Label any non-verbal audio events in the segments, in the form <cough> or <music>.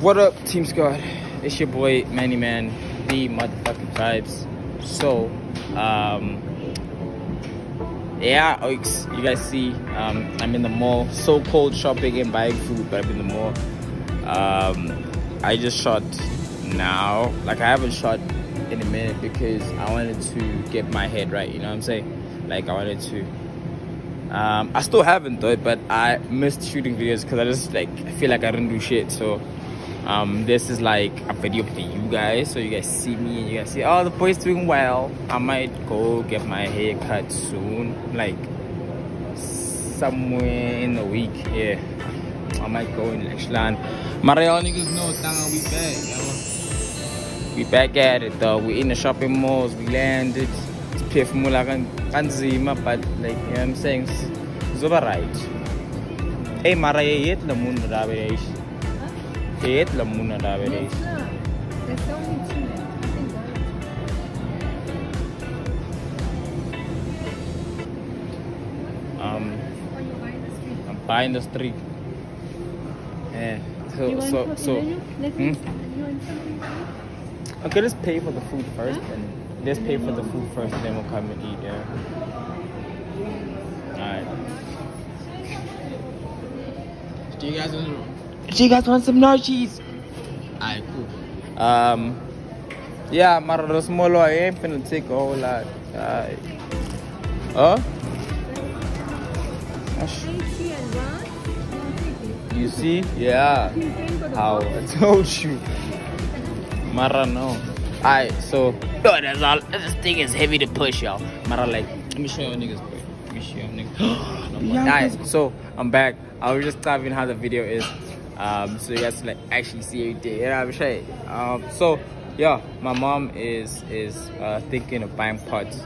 What up, Team Scott? It's your boy Manny Man, the motherfucking vibes. So, um, yeah, you guys see, um, I'm in the mall, so cold shopping and buying food, but I'm in the mall. Um, I just shot now, like I haven't shot in a minute because I wanted to get my head right, you know what I'm saying? Like I wanted to um, I still haven't though, but I missed shooting videos because I just like I feel like I didn't do shit. So um, this is like a video for you guys, so you guys see me and you guys see, oh, the boy's doing well. I might go get my hair cut soon, like somewhere in a week. Yeah, I might go in Lechland. But y'all niggas know, tanga, we back. We back at it though. We in the shopping malls. We landed. siphefumula kanzima but like you know what I'm saying zoba right hey mara la muna da be yet la muna da um I'm buying the street yeah so so so hmm? okay let's pay for the food first huh? and Let's pay for the food first, then we'll come and eat. Yeah. Alright. Do you guys want? Do you guys want some nachos? Alright, cool. Um. Yeah, Marado Smolo, I ain't finna take a whole lot. Alright. Huh? You see? Yeah. How I told you. Mara no. Alright, so oh, that's all. This thing is heavy to push, y'all. Mara like, let me show you niggas. Let me show you niggas. <gasps> Alright, so I'm back. I was just talking how the video is, um, so you guys like actually see everything. You know what I'm saying? Um, so yeah, my mom is is uh, thinking of buying pots.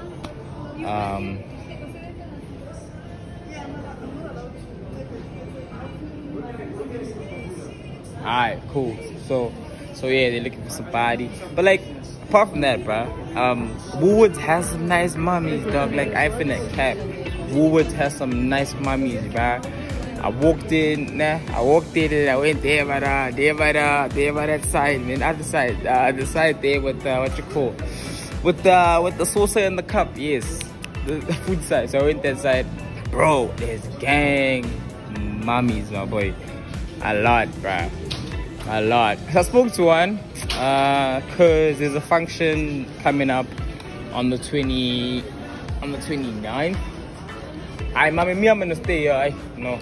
Um, Alright, cool. So, so yeah, they're looking for somebody. But like, apart from that, bro, um, Woolworths has some nice mummies, dog. Like, I finna cap. Woolworths has some nice mummies, bro. I walked in, nah, I walked in and I went there, but uh, there, but uh, there, by that side, man, other side, uh, the side there with uh, what you call, with the uh, with the saucer in the cup, yes, the, the food side. So I went that side, bro. There's gang mummies, my boy, a lot, bro, a lot. I spoke to one because uh, there's a function coming up on the 20 on the 29th i mommy me i'm gonna stay here i know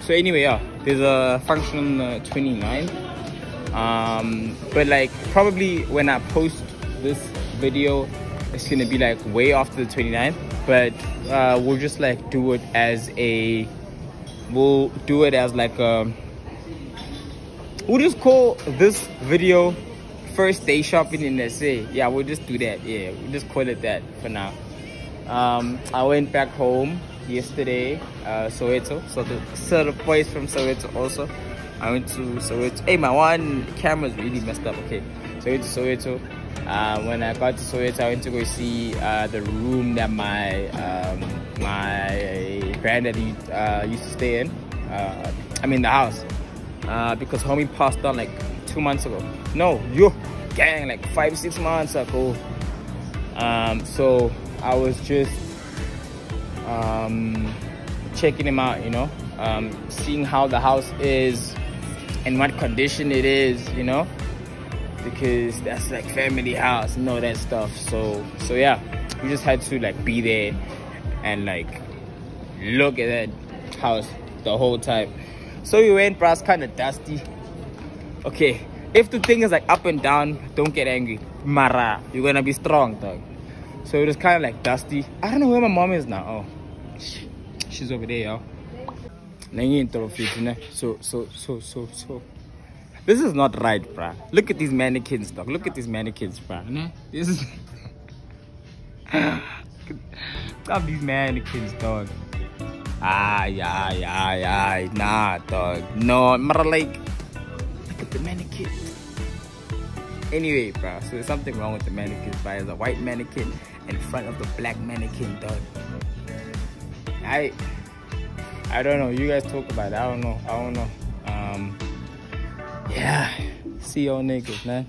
so anyway yeah there's a function on the 29th um but like probably when i post this video it's gonna be like way after the 29th but uh we'll just like do it as a we'll do it as like a we'll just call this video first day shopping in SA. Yeah, we'll just do that. Yeah, we'll just call it that for now. Um, I went back home yesterday, uh, Soweto. So the sort of boys from Soweto also. I went to Soweto. Hey, my one camera's really messed up. Okay, so I went to Soweto. Uh, when I got to Soweto, I went to go see uh, the room that my um, my granddaddy uh, used to stay in. Uh, I mean the house uh, because homie passed on like two months ago. No, yo, gang, like five, six months ago. Um, so I was just um, checking him out, you know, um, seeing how the house is and what condition it is, you know, because that's like family house and all that stuff. So, so yeah, we just had to like be there and like look at that house the whole time. So we went, bro, it's kind of dusty. Okay if the thing is like up and down don't get angry. Mara you're gonna be strong dog. So it was kind of like dusty. I don't know where my mom is now. Oh she's over there y'all. So so so so so. This is not right bruh. Look at these mannequins dog. Look at these mannequins bruh. This is Look these mannequins dog. Ah yeah yeah yeah nah dog. No mara like Look at the mannequin. Anyway, bro, so there's something wrong with the mannequin. But there's a white mannequin in front of the black mannequin, dog. I, I don't know. You guys talk about it. I don't know. I don't know. Um, yeah. See y'all niggas, man.